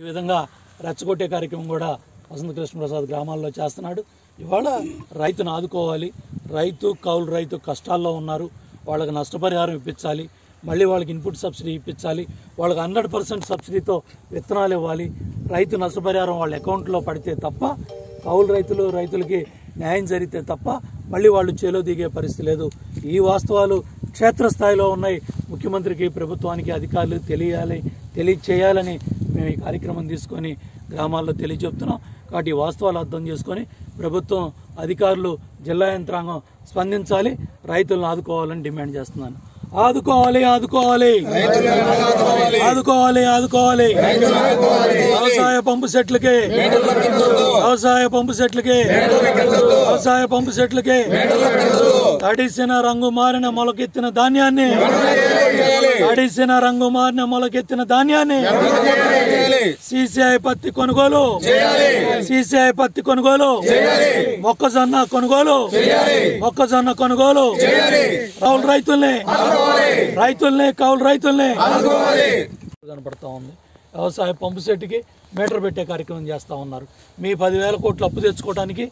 ఈ విధంగా రెచ్చగొట్టే కార్యక్రమం కూడా వసంత కృష్ణప్రసాద్ గ్రామాల్లో చేస్తున్నాడు. ఇవాళ రైతును ఆదుకోవాలి. రైతు కౌలు రైతు కష్టాల్లో ఉన్నారు. వాళ్ళకి నష్టపరిహారం ఇప్పించాలి. మళ్ళీ వాళ్ళకి ఇన్పుట్ సబ్సిడీ ఇప్పించాలి. వాళ్ళకి హండ్రెడ్ పర్సెంట్ సబ్సిడీతో విత్తనాలు ఇవ్వాలి. రైతు నష్టపరిహారం వాళ్ళ అకౌంట్లో పడితే తప్ప కౌలు రైతులు రైతులకి న్యాయం జరిగితే తప్ప మళ్ళీ వాళ్ళు చేలో దిగే పరిస్థితి లేదు. ఈ వాస్తవాలు క్షేత్రస్థాయిలో ఉన్నాయి. ముఖ్యమంత్రికి ప్రభుత్వానికి అధికారులు తెలియాలి తెలియచేయాలని మేము ఈ కార్యక్రమం తీసుకొని గ్రామాల్లో తెలియజెప్తున్నాం. కాబట్టి వాస్తవాలు అర్థం చేసుకొని ప్రభుత్వం అధికారులు జిల్లా యంత్రాంగం స్పందించాలి. రైతులను ఆదుకోవాలని డిమాండ్ చేస్తున్నాను. ఆదుకోవాలి ఆదుకోవాలి. ఆదుకోవాలి ఆదుకోవాలి. వ్యవసాయ పంపు సెట్లకి. వ్యవసాయ పంపు సెట్లకి. వ్యవసాయ పంపు సెట్లకి. తడిసిన రంగు మారిన మొలకెత్తిన ధాన్యాన్ని తడిసిన రంగు మారిన మొలకెత్తిన ధాన్యాన్ని సిసిఐ పత్తి కొనుగోలు. సిసిఐ పత్తి కొనుగోలు. మొక్కజొన్న కొనుగోలు. మొక్కజొన్న కొనుగోలు. కౌలు రైతుల్ని. రైతుల్ని కౌలు రైతుల్ని. కనపడతా ఉంది. వ్యవసాయ పంపు సెట్కి మీటర్ పెట్టే కార్యక్రమం చేస్తూ ఉన్నారు. మీ పదివేల కోట్లు అప్పు తెచ్చుకోవడానికి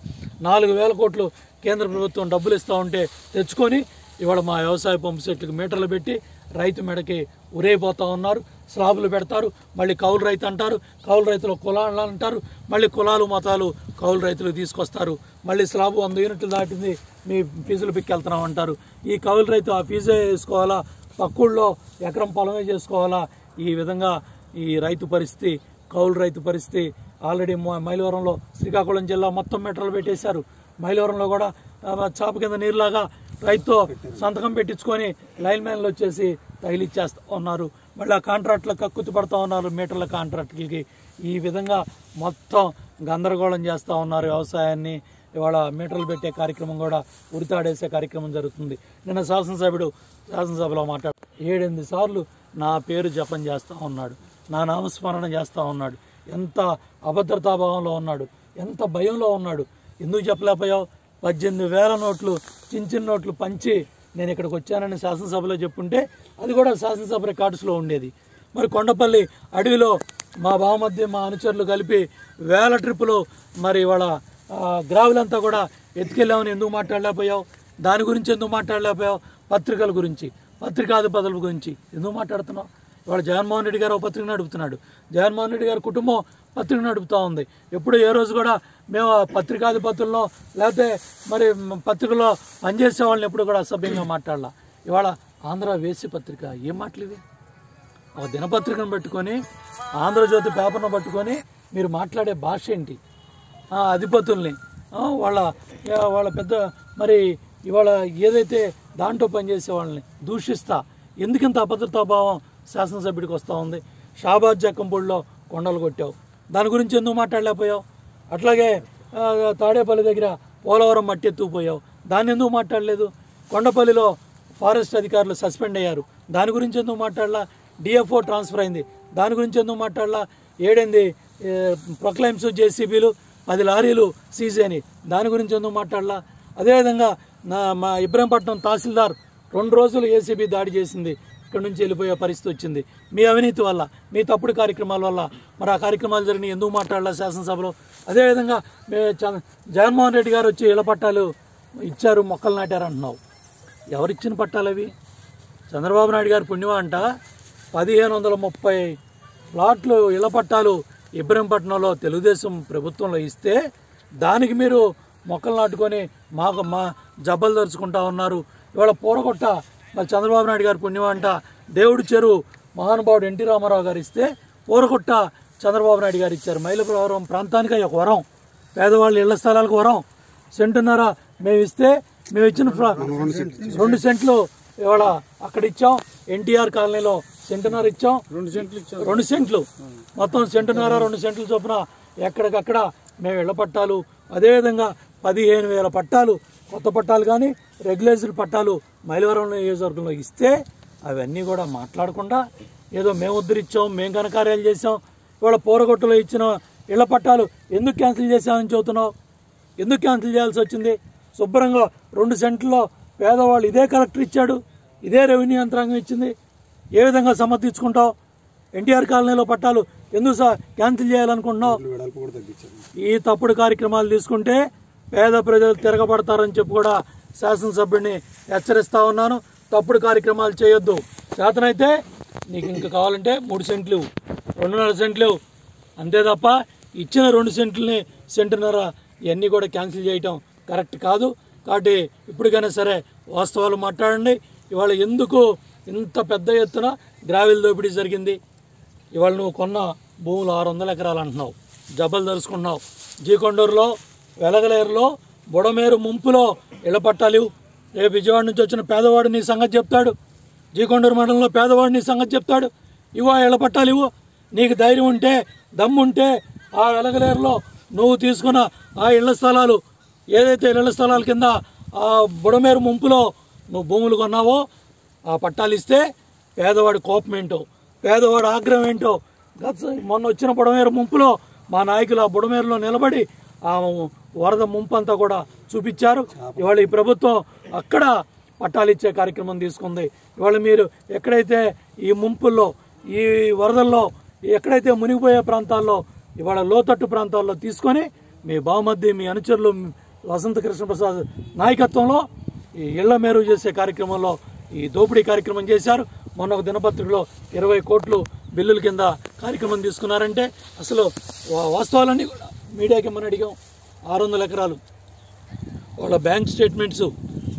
నాలుగు వేల కోట్లు కేంద్ర ప్రభుత్వం డబ్బులు ఇస్తూ ఉంటే తెచ్చుకొని ఇవాళ మా వ్యవసాయ పంపు సెట్లకు మీటర్లు పెట్టి రైతు మెడకి ఉరైపోతూ ఉన్నారు స్లాబులు పెడతారు మళ్ళీ కౌలు రైతు అంటారు కౌలు రైతులు కులాలు అంటారు మళ్ళీ కులాలు మతాలు కౌలు రైతులు తీసుకొస్తారు మళ్ళీ స్లాబు వంద యూనిట్లు దాటింది మీ ఫీజులు పిక్కెళ్తున్నాం అంటారు. ఈ కౌలు రైతు ఆ ఫీజే వేసుకోవాలా? పక్కూళ్ళలో ఎకరం పొలమే చేసుకోవాలా? ఈ విధంగా ఈ రైతు పరిస్థితి కౌలు రైతు పరిస్థితి ఆల్రెడీ మైలవరంలో శ్రీకాకుళం జిల్లా మొత్తం మెట్రోలు పెట్టేశారు. మైలవరంలో కూడా చాప కింద నీరులాగా రైతుతో సంతకం పెట్టించుకొని లైన్ మ్యాన్లు వచ్చేసి తగిలిచ్చేస్తా ఉన్నారు. మళ్ళీ ఆ కాంట్రాక్ట్లో కక్కుతి పడతా ఉన్నారు మీటర్ల కాంట్రాక్టులకి. ఈ విధంగా మొత్తం గందరగోళం చేస్తూ ఉన్నారు వ్యవసాయాన్ని. ఇవాళ మీటర్లు పెట్టే కార్యక్రమం కూడా ఉరితాడేసే కార్యక్రమం జరుగుతుంది. నిన్న శాసనసభ్యుడు శాసనసభలో మాట్లాడు ఏడెనిమిది సార్లు నా పేరు జపం చేస్తూ ఉన్నాడు. నా నామస్మరణ చేస్తూ ఉన్నాడు. ఎంత అభద్రతాభావంలో ఉన్నాడు. ఎంత భయంలో ఉన్నాడు. ఎందుకు చెప్పలేకపోయావు? పద్దెనిమిది వేల నోట్లు చిన్న చిన్న నోట్లు పంచి నేను ఇక్కడికి వచ్చానని శాసనసభలో చెప్పుంటే అది కూడా శాసనసభ రికార్డ్స్లో ఉండేది. మరి కొండపల్లి అడవిలో మా బావమధ్య మా అనుచరులు కలిపి వేల ట్రిప్పులు మరి ఇవాళ గ్రావులంతా కూడా ఎత్తుకెళ్ళామని ఎందుకు మాట్లాడలేకపోయావు? దాని గురించి ఎందుకు మాట్లాడలేకపోయావు? పత్రికల గురించి పత్రికాధిపతుల గురించి ఎందుకు మాట్లాడుతున్నావు? ఇవాళ జగన్మోహన్ రెడ్డి గారు ఒక పత్రిక నడుపుతున్నాడు జగన్మోహన్ రెడ్డి గారి కుటుంబం పత్రిక నడుపుతూ ఉంది. ఎప్పుడు ఏ రోజు కూడా మేము ఆ పత్రికాధిపతుల్లో లేకపోతే మరి పత్రికలో పనిచేసే వాళ్ళని ఎప్పుడు కూడా అసభ్యంగా మాట్లాడాల. ఇవాళ ఆంధ్ర వేసి పత్రిక ఏం మాటలు ఇవి? ఒక దినపత్రికను పెట్టుకొని ఆంధ్రజ్యోతి పేపర్ను పట్టుకొని మీరు మాట్లాడే భాష ఏంటి? అధిపతుల్ని వాళ్ళ వాళ్ళ పెద్ద మరి ఇవాళ ఏదైతే దాంట్లో పనిచేసే వాళ్ళని దూషిస్తా ఎందుకింత అభద్రతాభావం శాసనసభ్యుడికి వస్తూ ఉంది? షాబాద్ జక్కంపూడిలో కొండలు కొట్టావు. దాని గురించి ఎందుకు మాట్లాడలేకపోయావు? అట్లాగే తాడేపల్లి దగ్గర పోలవరం మట్టి ఎత్తుకుపోయావు. దాన్ని ఎందుకు మాట్లాడలేదు? కొండపల్లిలో ఫారెస్ట్ అధికారులు సస్పెండ్ అయ్యారు. దాని గురించి ఎందుకు మాట్లాడలా? డిఎఫ్ఓ ట్రాన్స్ఫర్ అయింది. దాని గురించి ఎందుకు మాట్లాడలా? ఏడైంది ప్రొక్లైమ్స్ జేసీబీలు పది లారీలు సీజ్ అని దాని గురించి ఎందుకు మాట్లాడలా? అదేవిధంగా నా మా ఇబ్రహీంపట్నం తహసీల్దార్ రెండు రోజులు ఏసీబీ దాడి చేసింది. ఇక్కడ నుంచి వెళ్ళిపోయే పరిస్థితి వచ్చింది. మీ అవినీతి వల్ల మీ తప్పుడు కార్యక్రమాల వల్ల మరి ఆ కార్యక్రమాలు జరిగిన ఎందుకు మాట్లాడాలి శాసనసభలో? అదేవిధంగా చ- జగన్మోహన్ రెడ్డి గారు వచ్చి ఇళ్ళ పట్టాలు ఇచ్చారు మొక్కలు నాటారు అంటున్నావు ఎవరిచ్చిన పట్టాలు అవి? చంద్రబాబు నాయుడు గారి పుణ్యమా అంట? పదిహేను వందల ముప్పై ప్లాట్లు ఇళ్ళ పట్టాలు ఇబ్రహీంపట్నంలో తెలుగుదేశం ప్రభుత్వంలో ఇస్తే దానికి మీరు మొక్కలు నాటుకొని మాకు మా జబ్బలు తెరుచుకుంటా ఉన్నారు. ఇవాళ పూరగొట్ట మరి చంద్రబాబు నాయుడు గారి పుణ్యమా అంట. దేవుడి చెరువు మహానుభావుడు ఎన్టీ రామారావు గారు ఇస్తే పూరగొట్ట చంద్రబాబు నాయుడు గారు ఇచ్చారు. మైలపురం ప్రాంతానికి ఒక వరం. పేదవాళ్ళ ఇళ్ళ స్థలాలకు వరం. సెంటున్నర మేము ఇస్తే మేము ఇచ్చిన రెండు సెంట్లు ఇవాళ అక్కడ ఇచ్చాం. ఎన్టీఆర్ కాలనీలో సెంటున్నర ఇచ్చాం. రెండు సెంట్లు రెండు సెంట్లు. మొత్తం సెంటున్నర రెండు సెంట్లు చొప్పున ఎక్కడికక్కడ మేము ఇళ్ళ పట్టాలు. అదేవిధంగా పదిహేను వేల పట్టాలు కొత్త పట్టాలు కానీ రెగ్యులేషన్ పట్టాలు మైలవరం నియోజకవర్గంలో ఇస్తే అవన్నీ కూడా మాట్లాడకుండా ఏదో మేము ఉద్ధరించాం మేము ఘనకార్యాలు చేసాం ఇవాళ పోరగొట్టులో ఇచ్చిన ఇళ్ళ పట్టాలు ఎందుకు క్యాన్సిల్ చేశామని చెబుతున్నావు? ఎందుకు క్యాన్సిల్ చేయాల్సి వచ్చింది? శుభ్రంగా రెండు సెంట్లలో పేదవాళ్ళు ఇదే కలెక్టర్ ఇచ్చాడు ఇదే రెవెన్యూ యంత్రాంగం ఇచ్చింది. ఏ విధంగా సమర్థించుకుంటావు? ఎన్టీఆర్ కాలనీలో పట్టాలు ఎందుకు క్యాన్సిల్ చేయాలనుకుంటున్నావు? ఈ తప్పుడు కార్యక్రమాలు తీసుకుంటే పేద ప్రజలు తిరగబడతారని చెప్పి కూడా శాసనసభ్యుడిని హెచ్చరిస్తా ఉన్నాను. తప్పుడు కార్యక్రమాలు చేయొద్దు. చేతనైతే నీకు ఇంకా కావాలంటే మూడు సెంట్లు రెండున్నర సెంట్లు అంతే తప్ప ఇచ్చిన రెండు సెంట్లని సెంటున్నర ఇవన్నీ కూడా క్యాన్సిల్ చేయటం కరెక్ట్ కాదు. కాబట్టి ఇప్పటికైనా సరే వాస్తవాలు మాట్లాడండి. ఇవాళ ఎందుకు ఇంత పెద్ద ఎత్తున గ్రావెల్ దోపిడీ జరిగింది? ఇవాళ నువ్వు కొన్న భూములు ఆరు వందల ఎకరాలు అంటున్నావు. జబ్బలు తెలుసుకున్నావు జీకొండూరులో వెలగలేరులో బుడమేరు ముంపులో ఇళ్ళ పట్టాలు. రేపు విజయవాడ నుంచి వచ్చిన పేదవాడు నీ సంగతి చెప్తాడు. జీకొండూరు మండలంలో పేదవాడు నీ సంగతి చెప్తాడు. ఇవ్వ ఇళ్ళ పట్టాలు ఇవ్వు. నీకు ధైర్యం ఉంటే దమ్ముంటే ఆ వెలగలేరులో నువ్వు తీసుకున్న ఆ ఇళ్ళ స్థలాలు ఏదైతే ఇళ్ళ స్థలాల కింద ఆ బుడమేరు ముంపులో నువ్వు భూములు కొన్నావో ఆ పట్టాలు ఇస్తే పేదవాడి కోపం ఏంటో పేదవాడి ఆగ్రహం ఏంటో. గత మొన్న వచ్చిన బుడమేరు ముంపులో మా నాయకులు ఆ బుడమేరులో నిలబడి ఆ వరద ముంపు కూడా చూపించారు. ఇవాళ ఈ ప్రభుత్వం అక్కడ పట్టాలిచ్చే కార్యక్రమం తీసుకుంది. ఇవాళ మీరు ఎక్కడైతే ఈ ముంపుల్లో ఈ వరదల్లో ఎక్కడైతే మునిగిపోయే ప్రాంతాల్లో ఇవాళ లోతట్టు ప్రాంతాల్లో తీసుకొని మీ బావమద్ది మీ అనుచరులు వసంత కృష్ణప్రసాద్ నాయకత్వంలో ఈ ఇళ్ళ మేరు చేసే కార్యక్రమంలో ఈ దోపిడీ కార్యక్రమం చేశారు. మొన్న ఒక దినపత్రికలో ఇరవై కోట్లు బిల్లుల కింద కార్యక్రమం తీసుకున్నారంటే అసలు వాస్తవాలన్నీ కూడా మీడియాకి మనం అడిగాం? ఆరు వందల ఎకరాలు. వాళ్ళ బ్యాంక్ స్టేట్మెంట్స్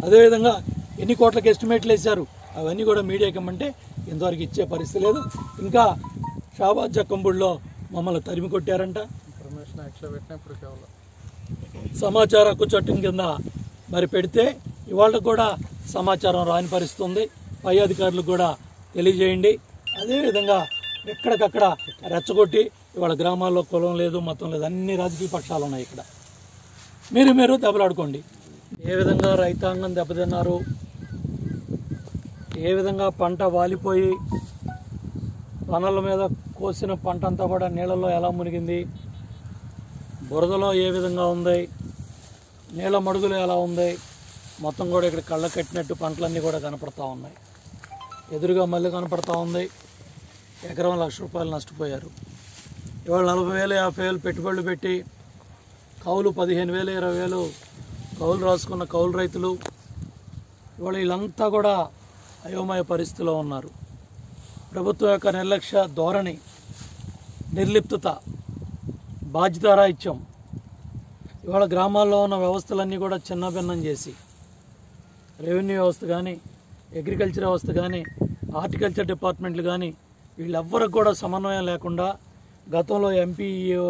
అదేవిధంగా ఎన్ని కోట్లకి ఎస్టిమేట్లు వేశారు అవన్నీ కూడా మీడియాకి ఇమ్మంటే ఇంతవరకు ఇచ్చే పరిస్థితి లేదు. ఇంకా షాబాద్ జక్కంబుడిలో మమ్మల్ని తరిమి కొట్టారంట. సమాచార హక్కు చట్టం కింద మరి పెడితే ఇవాళ కూడా సమాచారం రాని పరిస్థితి ఉంది పై అధికారులకు కూడా తెలియజేయండి. అదేవిధంగా ఎక్కడికక్కడ రెచ్చగొట్టి ఇవాళ గ్రామాల్లో కులం లేదు మతం లేదు అన్ని రాజకీయ పక్షాలు ఉన్నాయి ఇక్కడ. మీరు మీరు దెబ్బలాడుకోండి. ఏ విధంగా రైతాంగం దెబ్బతిన్నారు? ఏ విధంగా పంట వాలిపోయి వనల మీద కోసిన పంట అంతా కూడా నీళ్ళలో ఎలా మునిగింది? బురదలో ఏ విధంగా ఉంది? నీళ్ళ మడుగులు ఎలా ఉంది? మొత్తం కూడా ఇక్కడ కళ్ళ కట్టినట్టు పంటలన్నీ కూడా కనపడతా ఉన్నాయి. ఎదురుగా మళ్ళీ కనపడతా ఉంది. ఎకరం లక్ష రూపాయలు నష్టపోయారు. ఇవాళ నలభై వేలు యాభై వేలు పెట్టుబడులు పెట్టి కౌలు పదిహేను వేలు ఇరవై వేలు కౌలు రాసుకున్న కౌలు రైతులు. ఇవాళ వీళ్ళంతా కూడా అయోమయ పరిస్థితిలో ఉన్నారు. ప్రభుత్వం యొక్క నిర్లక్ష్య ధోరణి నిర్లిప్తత బాధ్యతారాహిత్యం. ఇవాళ గ్రామాల్లో ఉన్న వ్యవస్థలన్నీ కూడా చిన్నభిన్నం చేసి రెవెన్యూ వ్యవస్థ కానీ అగ్రికల్చర్ వ్యవస్థ కానీ హార్టికల్చర్ డిపార్ట్మెంట్లు కానీ వీళ్ళెవ్వరికి కూడా సమన్వయం లేకుండా గతంలో ఎంపీఈఓ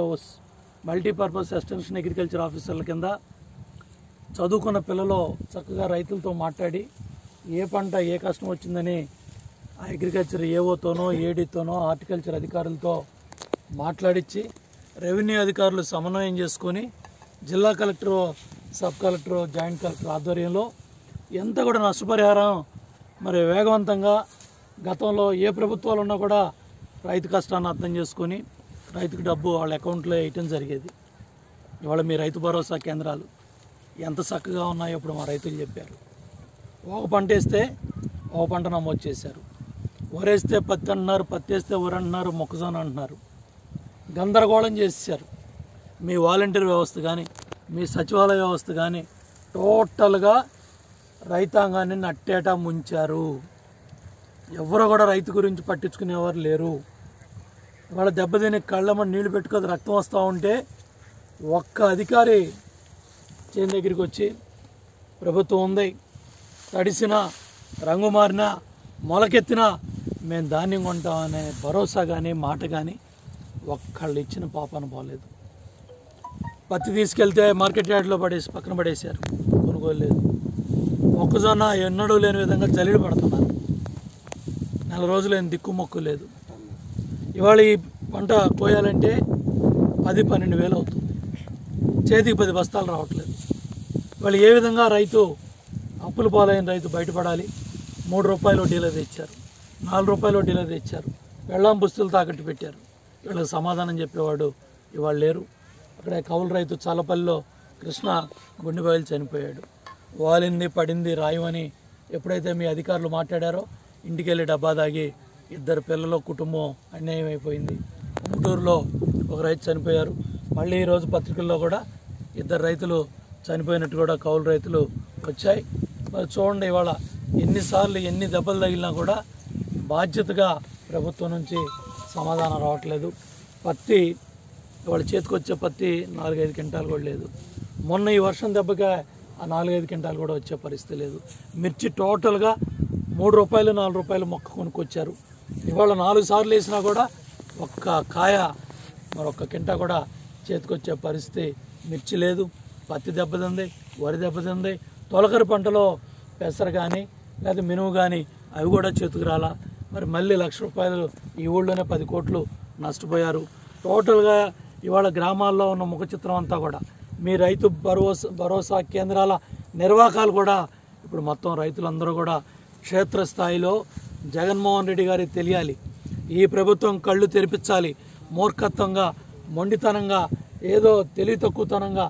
మల్టీపర్పస్ ఎక్స్టెన్షన్ అగ్రికల్చర్ ఆఫీసర్ల కింద చదువుకున్న పిల్లలు చక్కగా రైతులతో మాట్లాడి ఏ పంట ఏ కష్టం వచ్చిందని ఆ అగ్రికల్చర్ ఏఓతోనో ఏడీతోనో హార్టికల్చర్ అధికారులతో మాట్లాడించి రెవెన్యూ అధికారులు సమన్వయం చేసుకొని జిల్లా collector sub collector joint collector ఆధ్వర్యంలో ఎంత కూడా నష్టపరిహారం మరి వేగవంతంగా గతంలో ఏ ప్రభుత్వాలు ఉన్నా కూడా రైతు కష్టాన్ని అర్థం చేసుకొని రైతుకు డబ్బు వాళ్ళ అకౌంట్లో వేయటం జరిగేది. ఇవాళ మీ రైతు భరోసా కేంద్రాలు ఎంత చక్కగా ఉన్నాయో ఇప్పుడు మా రైతులు చెప్పారు. ఒక పంట వేస్తే ఒక పంట నమోదు చేశారు. వరేస్తే పత్తి అంటున్నారు పత్తి వేస్తే వరి అంటున్నారు మొక్కజొన్న అంటున్నారు. గందరగోళం చేసేసారు మీ వాలంటీర్ వ్యవస్థ కానీ మీ సచివాలయ వ్యవస్థ కానీ టోటల్గా రైతాంగాన్ని నట్టేటా ముంచారు. ఎవరు కూడా రైతు గురించి పట్టించుకునేవారు లేరు. వాళ్ళ దెబ్బతిని కళ్ళమని నీళ్ళు పెట్టుకొని రక్తం వస్తూ ఉంటే ఒక్క అధికారి చేతి దగ్గరికి వచ్చి ప్రభుత్వం ఉంది. తడిసిన రంగు మారిన మొలకెత్తిన మేము ధాన్యం కొంటామనే భరోసా కానీ మాట కానీ ఒక్కళ్ళు ఇచ్చిన పాపన పోలేదు పత్తి తీసుకెళ్తే మార్కెట్ యార్డ్లో పడేసి పక్కన పడేశారు. కొనుగోలు లేదు మొక్కజొన్న ఎన్నడూ లేని విధంగా జల్లిడి పడుతున్నారు. నెల రోజులు ఏం దిక్కు మొక్కు లేదు. ఇవాళ ఈ పంట కోయాలంటే పది పన్నెండు వేలు అవుతుంది. చేతికి పది బస్తాలు రావట్లేదు. వాళ్ళు ఏ విధంగా రైతు అప్పుల పాలైన రైతు బయటపడాలి? మూడు రూపాయలు డీలర్ తెచ్చారు. నాలుగు రూపాయలు డీలర్ తెచ్చారు. వెళ్ళాం పుస్తులు తాకట్టు పెట్టారు. వీళ్ళకి సమాధానం చెప్పేవాడు ఇవాళ లేరు. అక్కడ కౌలు రైతు చాలపల్లిలో కృష్ణ గుండెబయలు చనిపోయాడు. వాలింది పడింది రాయమని ఎప్పుడైతే మీ అధికారులు మాట్లాడారో ఇంటికి వెళ్ళి డబ్బా దాగి ఇద్దరు పిల్లలు కుటుంబం అన్యాయం అయిపోయింది. గుంటూరులో ఒక రైతు చనిపోయారు. మళ్ళీ ఈరోజు పత్రికల్లో కూడా ఇద్దరు రైతులు చనిపోయినట్టు కూడా కౌలు రైతులు వచ్చాయి. మరి చూడండి ఇవాళ ఎన్నిసార్లు ఎన్ని దెబ్బలు తగిలినా కూడా బాధ్యతగా ప్రభుత్వం నుంచి సమాధానం రావట్లేదు. పత్తి ఇవాళ చేతికొచ్చే పత్తి నాలుగైదు క్వింటాలు కూడా లేదు. మొన్న ఈ వర్షం దెబ్బగా ఆ నాలుగైదు క్వింటాలు కూడా వచ్చే పరిస్థితి లేదు. మిర్చి టోటల్గా మూడు రూపాయలు నాలుగు రూపాయలు మొక్క కొనుక్కొచ్చారు. ఇవాళ నాలుగు సార్లు వేసినా కూడా ఒక్క కాయ మరొక్క కింట కూడా చేతికొచ్చే పరిస్థితి మిర్చి లేదు పత్తి దెబ్బతింది వరి దెబ్బతింది. తొలకరి పంటలో పెసర కానీ లేదా మినుము కానీ అవి కూడా చేతికి రాలా. మరి మళ్ళీ లక్ష రూపాయలు ఈ ఊళ్ళోనే పది కోట్లు నష్టపోయారు. టోటల్గా ఇవాళ గ్రామాల్లో ఉన్న ముఖ చిత్రం అంతా కూడా మీ రైతు భరోసా భరోసా కేంద్రాల నిర్వాహకాలు కూడా ఇప్పుడు మొత్తం రైతులందరూ కూడా క్షేత్రస్థాయిలో జగన్మోహన్ రెడ్డి గారికి తెలియాలి. ఈ ప్రభుత్వం కళ్ళు తెరిపించాలి. మూర్ఖత్వంగా మొండితనంగా ఏదో తెలివి తక్కువతనంగా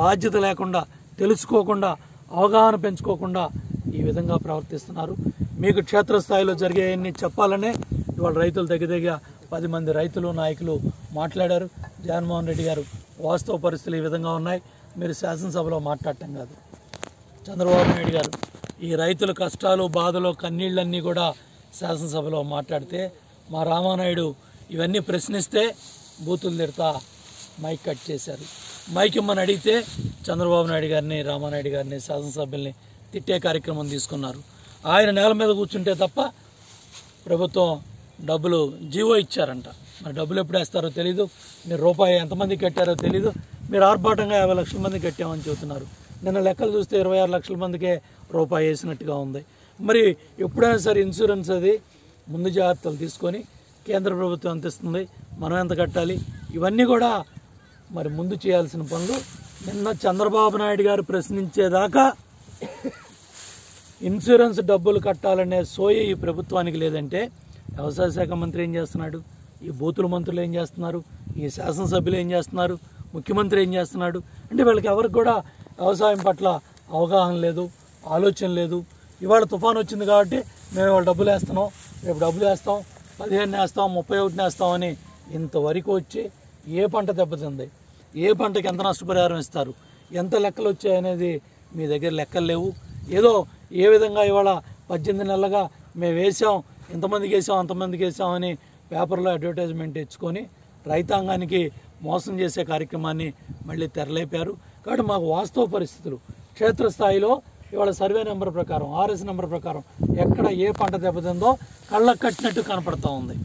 బాధ్యత లేకుండా తెలుసుకోకుండా అవగాహన పెంచుకోకుండా ఈ విధంగా ప్రవర్తిస్తున్నారు. మీకు క్షేత్రస్థాయిలో జరిగేవన్నీ చెప్పాలనే ఇవాళ రైతులు దగ్గర దగ్గర పది మంది రైతులు నాయకులు మాట్లాడారు. జగన్మోహన్ రెడ్డి గారు వాస్తవ పరిస్థితులు ఈ విధంగా ఉన్నాయి. మీరు శాసనసభలో మాట్లాడటం కాదు. చంద్రబాబు నాయుడు గారు ఈ రైతుల కష్టాలు బాధలు కన్నీళ్ళన్నీ కూడా శాసనసభలో మాట్లాడితే మా రామానాయుడు ఇవన్నీ ప్రశ్నిస్తే బూతులు తిడతా మైక్ కట్ చేశారు. మైక్ ఇమ్మని అడిగితే చంద్రబాబు నాయుడు గారిని రామానాయుడు గారిని శాసనసభ్యుల్ని తిట్టే కార్యక్రమం తీసుకున్నారు. ఆయన నేల మీద కూర్చుంటే తప్ప ప్రభుత్వం డబ్బులు జీవో ఇచ్చారంట. మరి డబ్బులు ఎప్పుడు వేస్తారో తెలీదు. మీరు రూపాయి ఎంతమంది కట్టారో తెలీదు. మీరు ఆర్భాటంగా యాభై లక్షల మంది కట్టామని చెబుతున్నారు. నిన్న లెక్కలు చూస్తే ఇరవై ఆరు లక్షల మందికే రూపాయి వేసినట్టుగా ఉంది. మరి ఎప్పుడైనా సరే ఇన్సూరెన్స్ అది ముందు జాగ్రత్తలు తీసుకొని కేంద్ర ప్రభుత్వం ఎంత ఇస్తుంది మనం ఎంత కట్టాలి? ఇవన్నీ కూడా మరి ముందు చేయాల్సిన పనులు. నిన్న చంద్రబాబు నాయుడు గారు ప్రశ్నించేదాకా ఇన్సూరెన్స్ డబ్బులు కట్టాలనే సోయ ఈ ప్రభుత్వానికి లేదంటే వ్యవసాయ శాఖ మంత్రి ఏం చేస్తున్నాడు? ఈ బూతుల మంత్రులు ఏం చేస్తున్నారు? ఈ శాసనసభ్యులు ఏం చేస్తున్నారు? ముఖ్యమంత్రి ఏం చేస్తున్నాడు? అంటే వీళ్ళకి ఎవరికి కూడా వ్యవసాయం పట్ల అవగాహన లేదు ఆలోచన లేదు. ఇవాళ తుఫాన్ వచ్చింది కాబట్టి మేము ఇవాళ డబ్బులు వేస్తున్నాం. రేపు డబ్బులు వేస్తాం. పదిహేను వేస్తాం ముప్పై ఒకటిని వేస్తామని ఇంతవరకు వచ్చి ఏ పంట దెబ్బతింది? ఏ పంటకి ఎంత నష్టపరిహారం ఇస్తారు? ఎంత లెక్కలు వచ్చాయనేది మీ దగ్గర లెక్కలు లేవు. ఏదో ఏ విధంగా ఇవాళ పద్దెనిమిది నెలలుగా మేము వేసాం ఎంతమందికి వేసాం అంతమందికి వేసామని పేపర్లో అడ్వర్టైజ్మెంట్ ఇచ్చుకొని రైతాంగానికి మోసం చేసే కార్యక్రమాన్ని మళ్ళీ తెరలేపారు. కాబట్టి మాకు వాస్తవ పరిస్థితులు క్షేత్రస్థాయిలో ఇవాళ సర్వే నెంబర్ ప్రకారం ఆర్ఎస్ నెంబర్ ప్రకారం ఎక్కడ ఏ పంట దెబ్బతిందో కళ్ళకు కట్టినట్టు కనపడతా ఉంది.